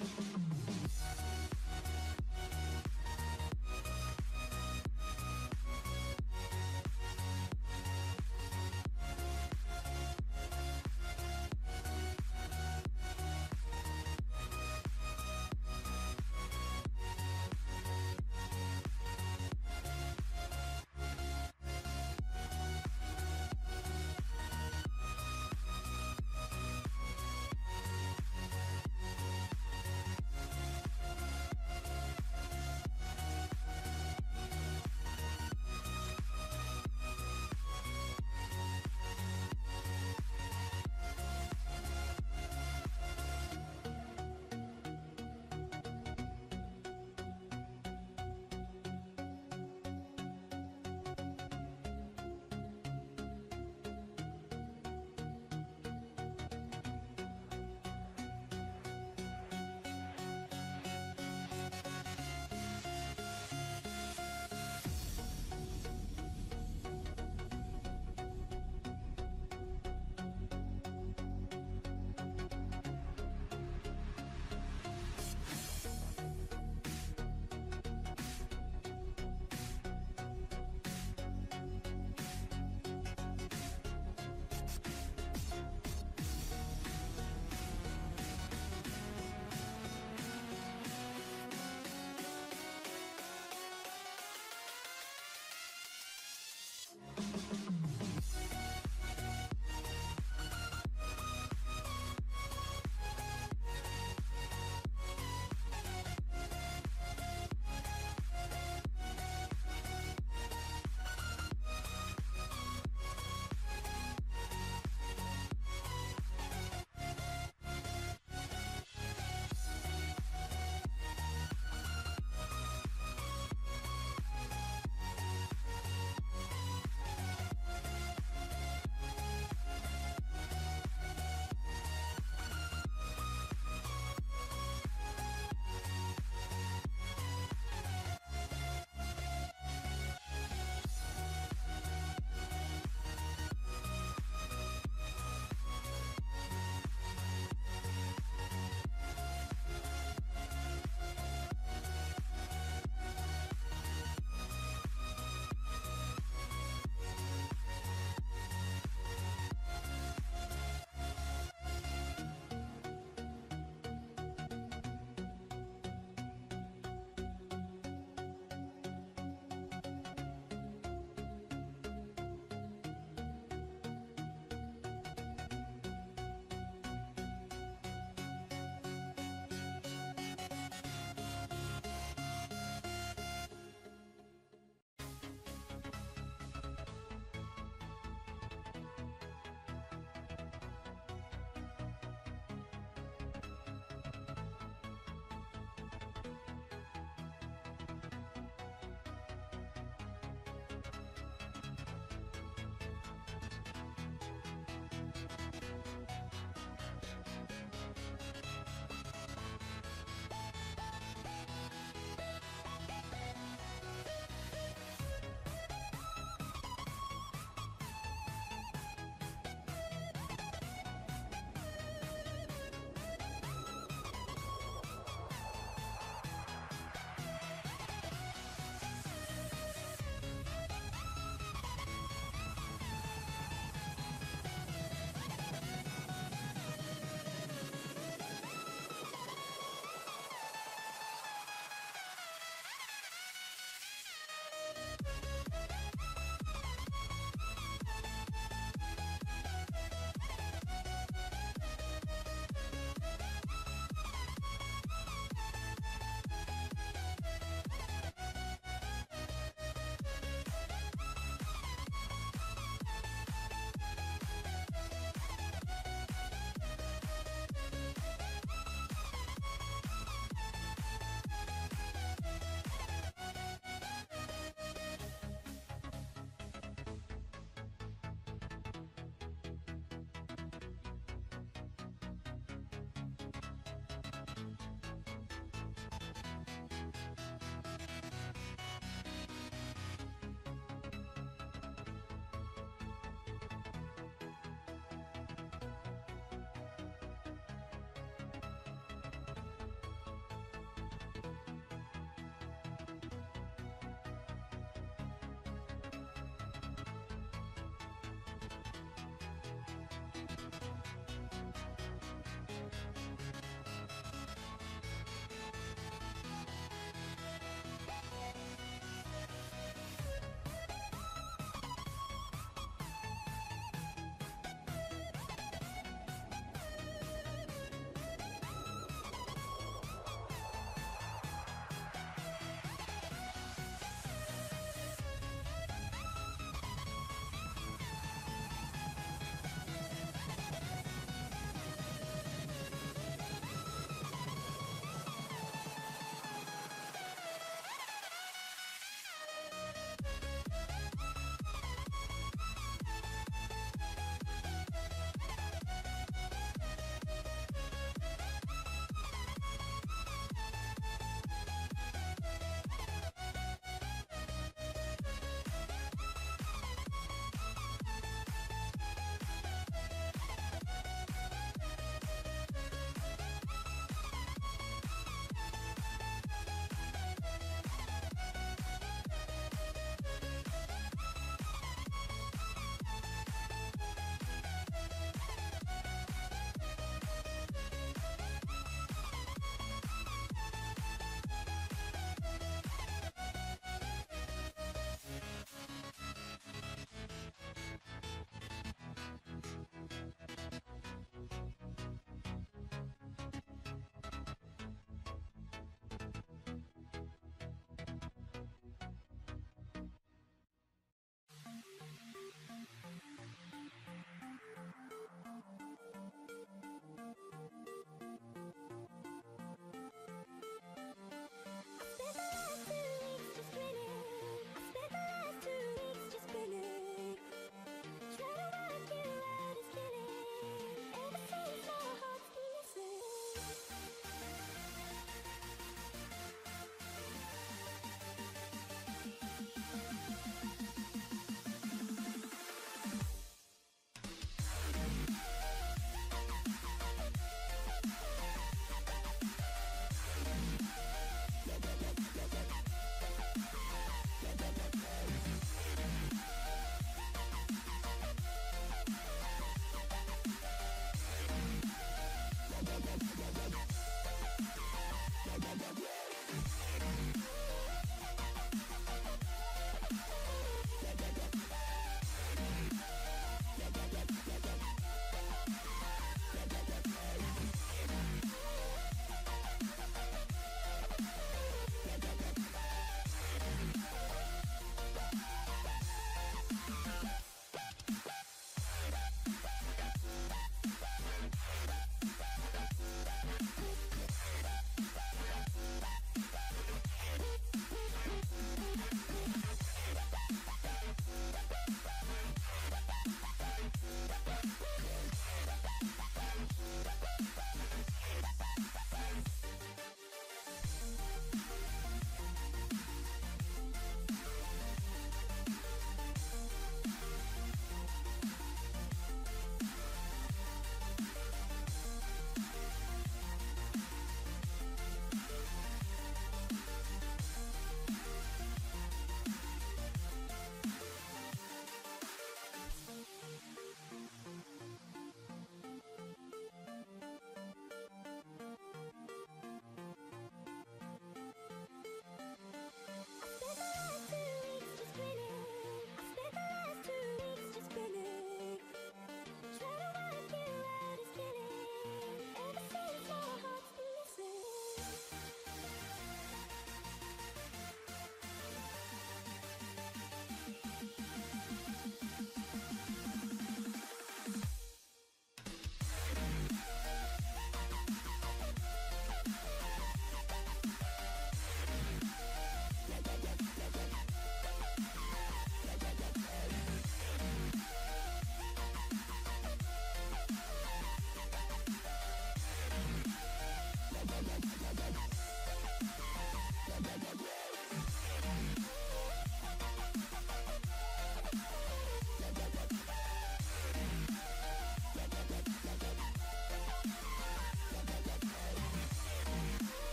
Thank you.